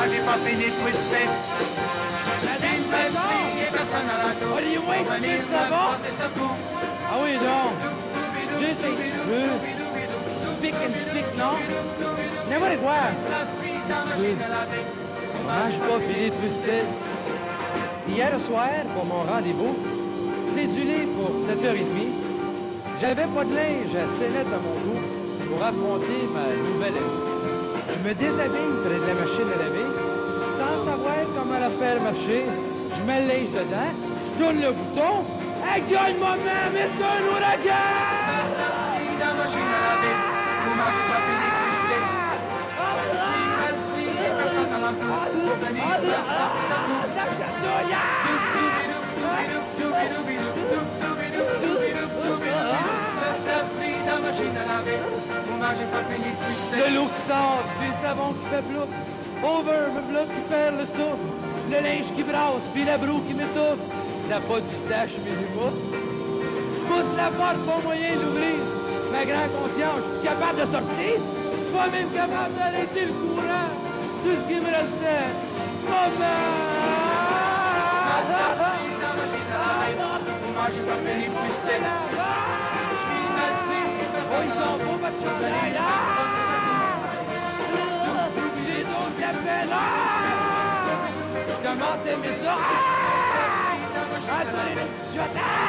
Moi, j'ai pas fini de twister. La dame plier, personne à la tour. Va? porter secours. Ah oui, donc. Juste un petit peu. Pique and stick, non? N'importe quoi. Laver. Moi, j'ai pas fini de twister. Hier soir, pour mon rendez-vous, cédulé pour 7h30, j'avais pas de linge à sellette à mon cou pour affronter ma nouvelle amie. Je me déshabille près de la machine à laver, marcher. Je mets le linge dedans, je tourne le bouton. Gueule, maman, mais c'est un l'eau qui sort, du savon qui fait plouf, over me bloc qui perd le souffle, le linge qui brasse, puis la broue qui m'étouffe, la pas du tache mais du mousse. Je pousse la porte, pas moyen d'ouvrir. Ma grande conscience, je suis capable de sortir, pas même capable d'arrêter le courant. Tout ce qui me restait, maman! Je suis Ich bin der Mann,